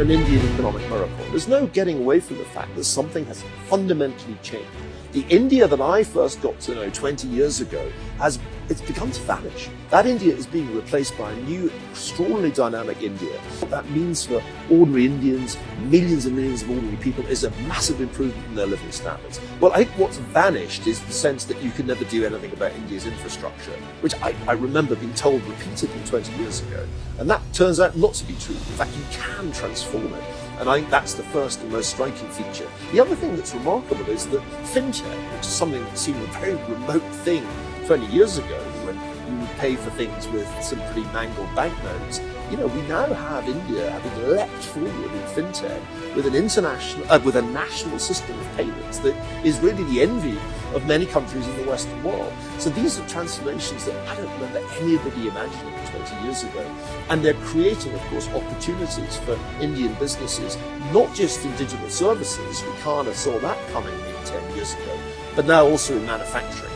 an Indian economic miracle. There's no getting away from the fact that something has fundamentally changed. The India that I first got to know 20 years ago has it's begun to vanish. That India is being replaced by a new, extraordinarily dynamic India. What that means for ordinary Indians, millions and millions of ordinary people, is a massive improvement in their living standards. Well, I think what's vanished is the sense that you can never do anything about India's infrastructure, which I, I remember being told repeatedly 20 years ago. And that turns out not to be true. In fact, you can transform it. And I think that's the first and most striking feature. The other thing that's remarkable is that fintech, which is something that seemed a very remote thing 20 years ago, when you would pay for things with some pretty mangled banknotes, you know, we now have India having leapt forward in fintech with an international, uh, with a national system of payments that is really the envy of many countries in the Western world. So these are transformations that I don't remember anybody imagining 20 years ago. And they're creating, of course, opportunities for Indian businesses, not just in digital services, we kind of saw that coming maybe 10 years ago, but now also in manufacturing.